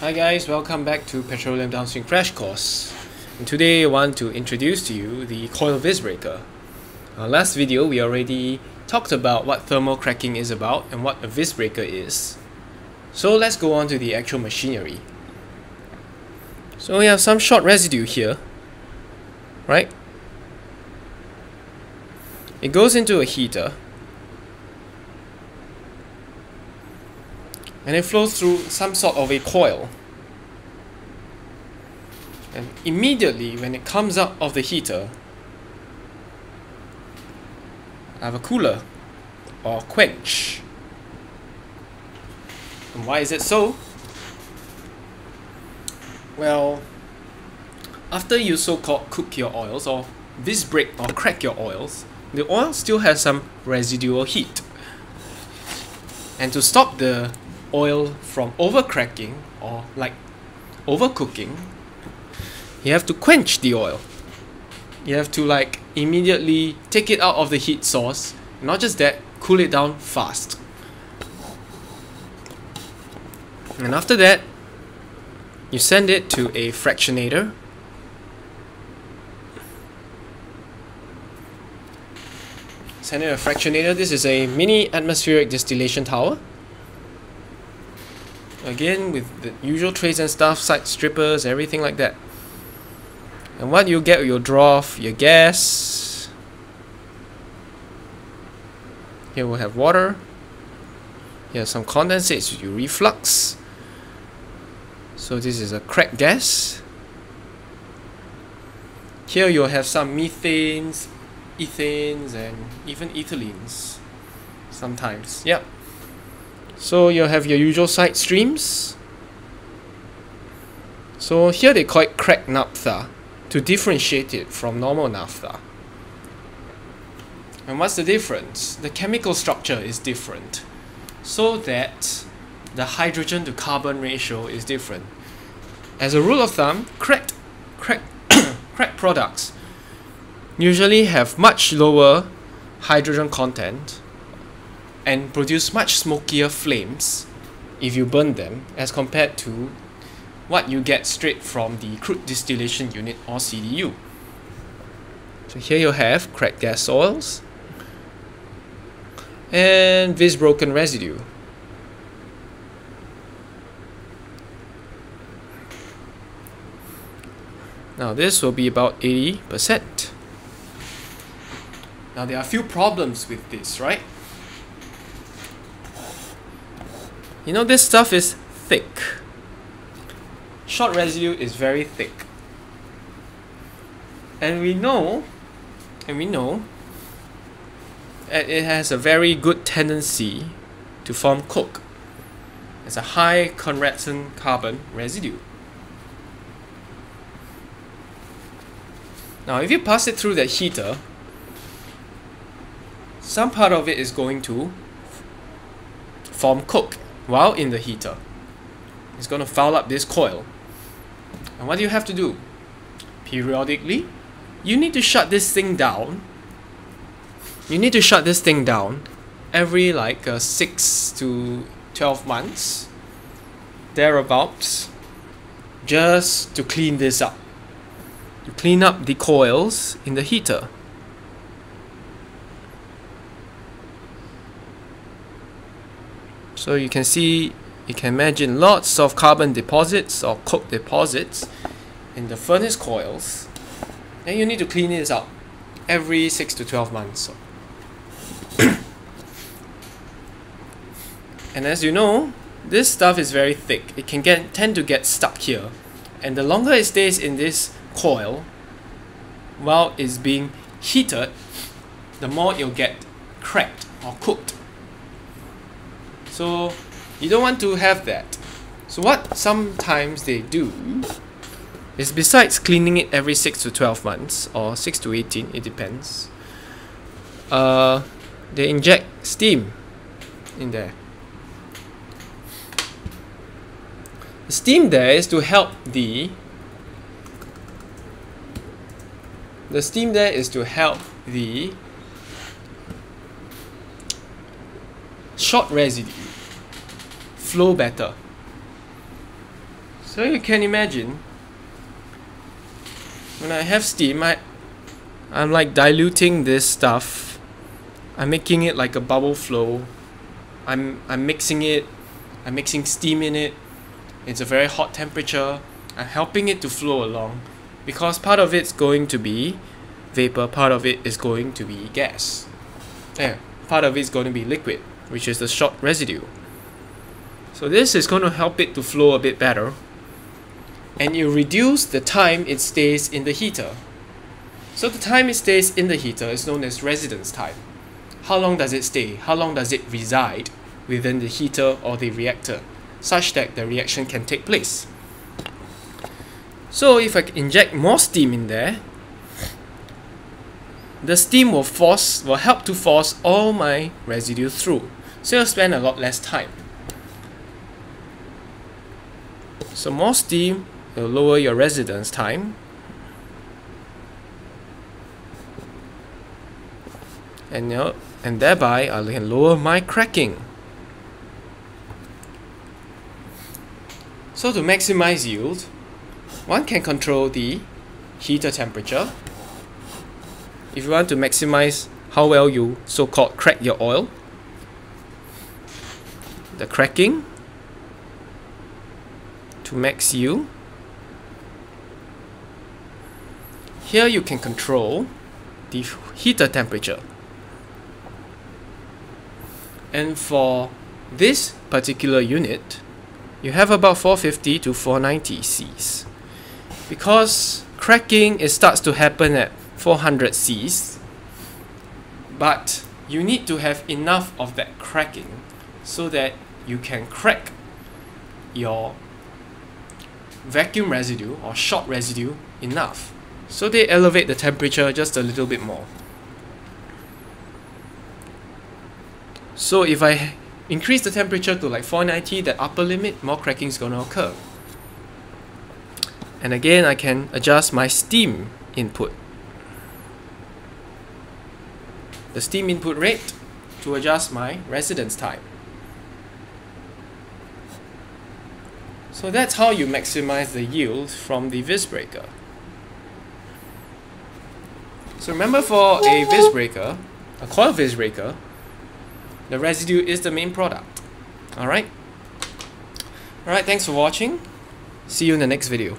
Hi guys, welcome back to Petroleum Downstream Crash Course. And today I want to introduce to you the coil vis breaker. Uh, last video we already talked about what thermal cracking is about and what a vis breaker is. So let's go on to the actual machinery. So we have some short residue here, right? It goes into a heater and it flows through some sort of a coil. And immediately when it comes out of the heater, I have a cooler or quench. And why is it so? Well, after you so-called cook your oils or vis break or crack your oils, the oil still has some residual heat. And to stop the oil from overcracking or like overcooking, you have to quench the oil. You have to like immediately take it out of the heat source. Not just that, cool it down fast. And after that, you send it to a fractionator. Send it a fractionator. This is a mini atmospheric distillation tower again with the usual trays and stuff, side strippers, everything like that. And what you get, you'll draw off your gas. Here we'll have water. Here some condensates, you reflux. So this is a cracked gas. Here you'll have some methanes, ethanes, and even ethylenes. Sometimes, yep. So you'll have your usual side streams. So here they call it cracked naphtha to differentiate it from normal naphtha. And what's the difference? The chemical structure is different so that the hydrogen to carbon ratio is different. As a rule of thumb, cracked, cracked, cracked products usually have much lower hydrogen content and produce much smokier flames if you burn them as compared to what you get straight from the crude distillation unit or CDU. So here you have cracked gas oils and vis broken residue. Now this will be about 80%. Now there are a few problems with this, right? You know, this stuff is thick. Short residue is very thick. And we know, and we know, that it has a very good tendency to form coke. It's a high Conradson carbon residue. Now, if you pass it through the heater, some part of it is going to form coke while in the heater. It's going to foul up this coil. And what do you have to do? Periodically, you need to shut this thing down. You need to shut this thing down every like uh, 6 to 12 months, thereabouts, just to clean this up. To clean up the coils in the heater. So you can see, you can imagine lots of carbon deposits or coke deposits in the furnace coils. And you need to clean this out every 6 to 12 months. So. and as you know, this stuff is very thick. It can get tend to get stuck here. And the longer it stays in this coil while it's being heated, the more it'll get cracked or cooked. So you don't want to have that. So what sometimes they do is besides cleaning it every 6 to 12 months or 6 to 18, it depends, uh, they inject steam in there. The steam there is to help the the steam there is to help the short residue flow better. So you can imagine when I have steam I I'm like diluting this stuff. I'm making it like a bubble flow. I'm I'm mixing it I'm mixing steam in it. It's a very hot temperature. I'm helping it to flow along because part of it's going to be vapor part of it is going to be gas. Yeah part of it is going to be liquid which is the short residue so this is going to help it to flow a bit better and you reduce the time it stays in the heater. So the time it stays in the heater is known as residence time. How long does it stay? How long does it reside within the heater or the reactor such that the reaction can take place? So if I inject more steam in there, the steam will force will help to force all my residue through. So you'll spend a lot less time. So more steam will lower your residence time and you know, and thereby I can lower my cracking. So to maximize yield, one can control the heater temperature. If you want to maximize how well you so-called crack your oil, the cracking to max yield Here you can control the heater temperature. And for this particular unit, you have about 450 to 490 Cs. Because cracking it starts to happen at 400 Cs, but you need to have enough of that cracking so that you can crack your vacuum residue or short residue enough. So they elevate the temperature just a little bit more. So if I increase the temperature to like 490, that upper limit, more cracking is going to occur. And again, I can adjust my steam input. The steam input rate to adjust my residence time. So that's how you maximize the yield from the vis breaker. So remember for a vis breaker, a coil vis breaker, the residue is the main product. Alright? Alright, thanks for watching. See you in the next video.